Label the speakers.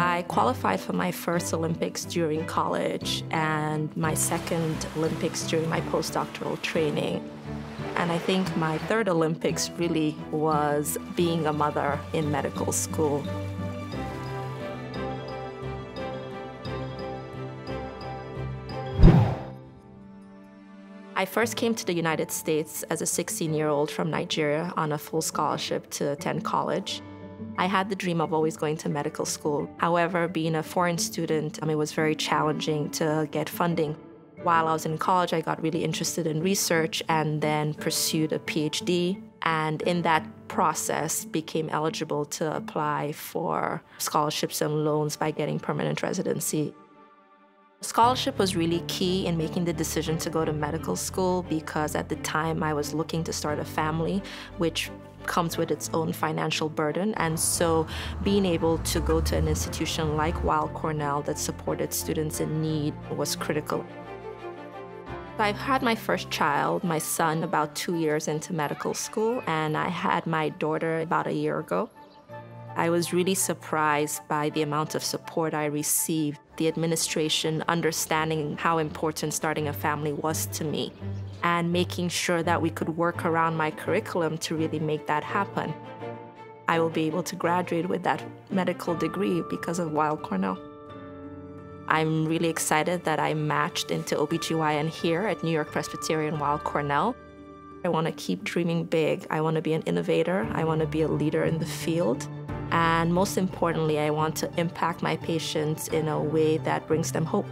Speaker 1: I qualified for my first Olympics during college and my second Olympics during my postdoctoral training. And I think my third Olympics really was being a mother in medical school. I first came to the United States as a 16 year old from Nigeria on a full scholarship to attend college. I had the dream of always going to medical school. However, being a foreign student, um, it was very challenging to get funding. While I was in college, I got really interested in research and then pursued a PhD. And in that process, became eligible to apply for scholarships and loans by getting permanent residency. Scholarship was really key in making the decision to go to medical school because at the time I was looking to start a family, which comes with its own financial burden. And so being able to go to an institution like Weill Cornell that supported students in need was critical. I've had my first child, my son, about two years into medical school, and I had my daughter about a year ago. I was really surprised by the amount of support I received, the administration understanding how important starting a family was to me, and making sure that we could work around my curriculum to really make that happen. I will be able to graduate with that medical degree because of Weill Cornell. I'm really excited that I matched into OBGYN here at New York Presbyterian Weill Cornell. I want to keep dreaming big. I want to be an innovator. I want to be a leader in the field. And most importantly, I want to impact my patients in a way that brings them hope.